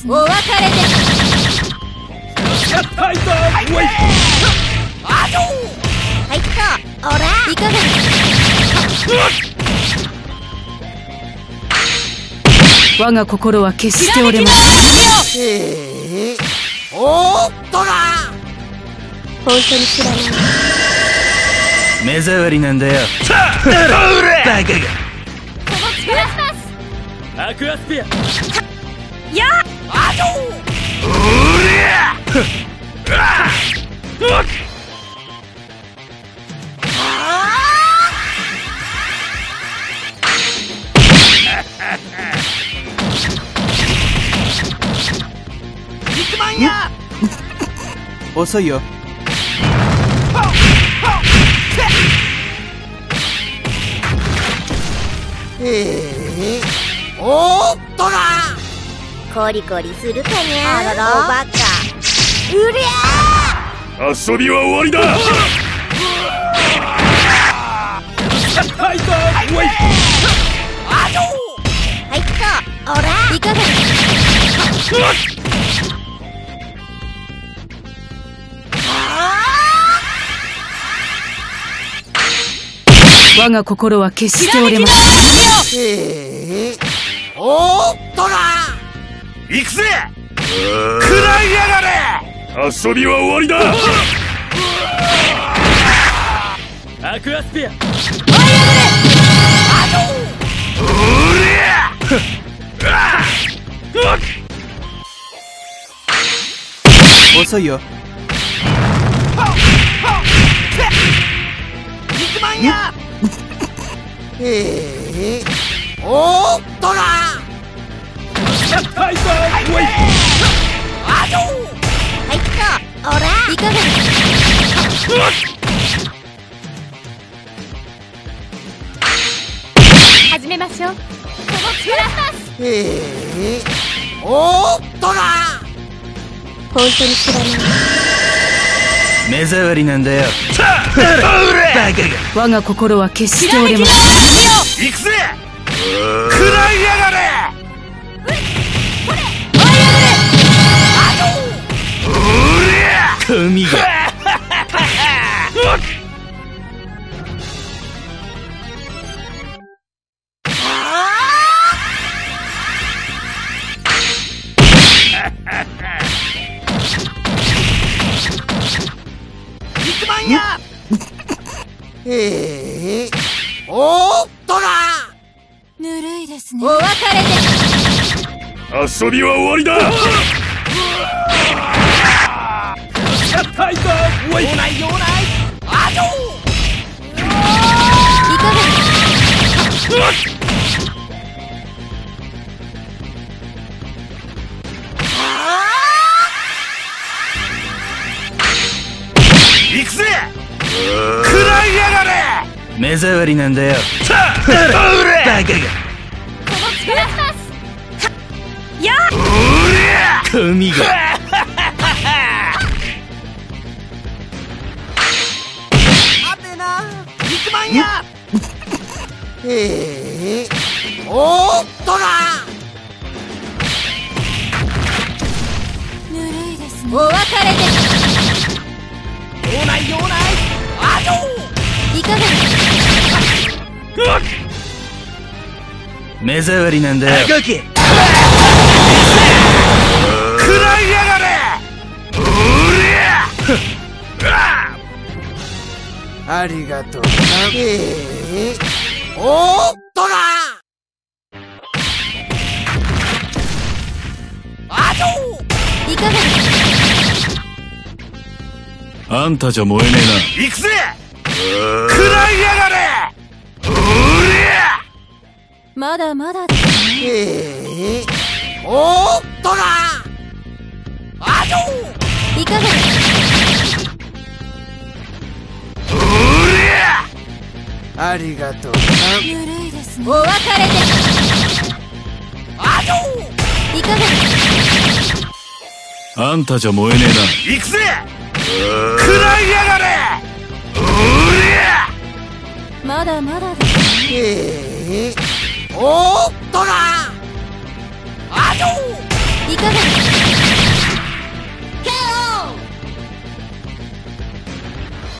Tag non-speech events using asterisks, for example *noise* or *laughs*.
です。ねお別れです。はいだわいはいっとおらいかが我が心は決して折れませんええおっとが本当に知らない目障りなんだよバカがアクアスピア肉まんや遅いよ。ええおっとがコリコリするかにゃあらら。おバカ。うりゃ遊びは終わりだ。はいだわいはいっとおら。いかが？我が心は決して折れません。ええおーっとが行くぜ！食らいやがれ！遊びは終わりだ！アクアスピア。遅いよ。肉まんやええおーっ！と *laughs* がはいだわいはいっとおらいかが始めましょうこの力ますええおーっとが。本当に知らない目障りなんだよ *laughs* 我が心は決して折れません。行くぜやええおーっとがぬるいですね。お別れで。す遊びは終わりだ！はい！だわい用ない行くぜ！食らいやがれ！目障りなんだよ。バカが神があてな肉まんやええおーっとがぬるいですねお別れです目障りなんだよけ食らいやがれ。ありがとう。なええおーっとがいかがあんたじゃ燃えね行くぜ。食らいやがれまだまだですねええおーっとがいかがありがとうるいですね。お別れですいかがえなあんたじゃ燃えね行くぜ。食らいやがれ。まだまだですねええおっとだあいかがです